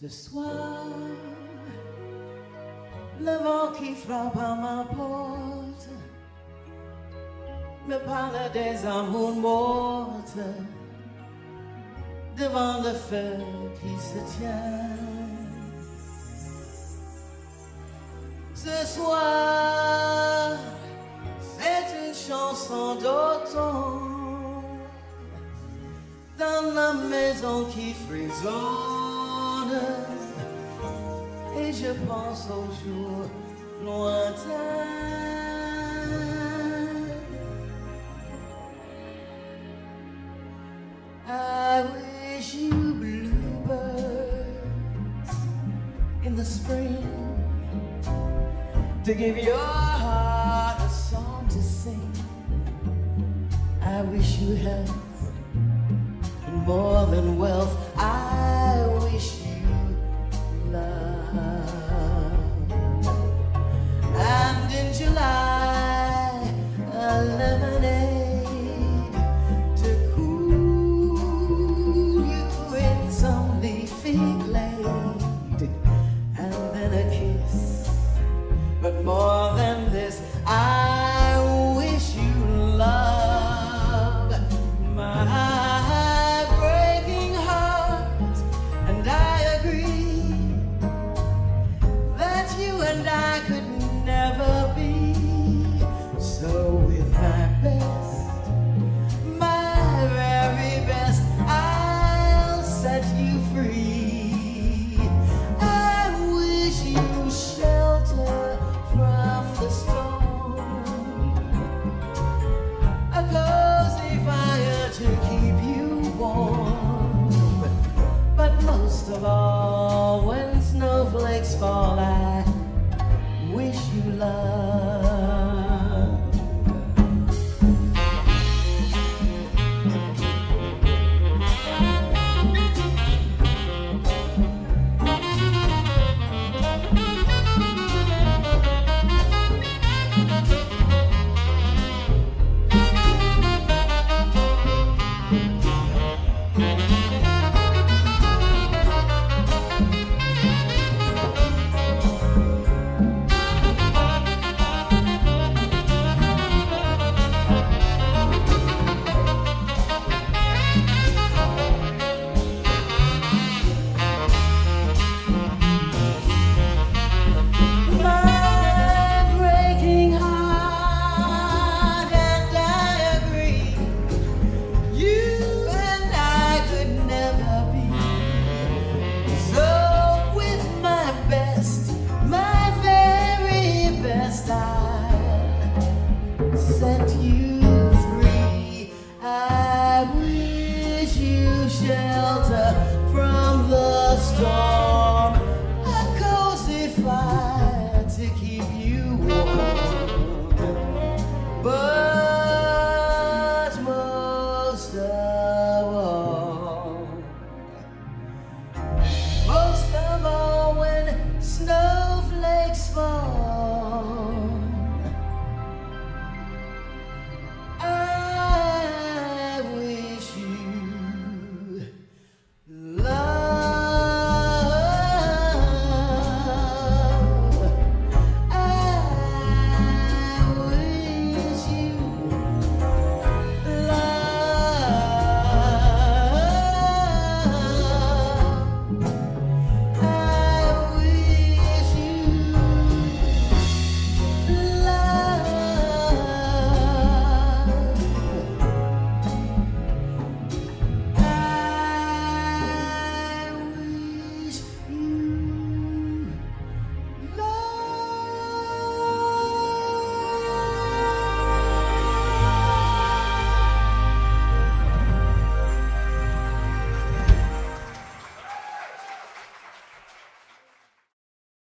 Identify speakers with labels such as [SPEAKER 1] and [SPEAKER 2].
[SPEAKER 1] Ce soir, le vent qui frappe à ma porte me parle des amours mortes devant le feu qui se tient. Ce soir, c'est une chanson d'automne dans la maison qui frissonne et je pense aux jours lointains. I wish you bluebirds in the spring to give your heart a song to sing. I wish you health and more than wealth. I and I could never be. So with my best, my very best, I'll set you free. I wish you shelter from the storm, a cozy fire to keep you warm. But most of all, when snowflakes fall, love. sent you.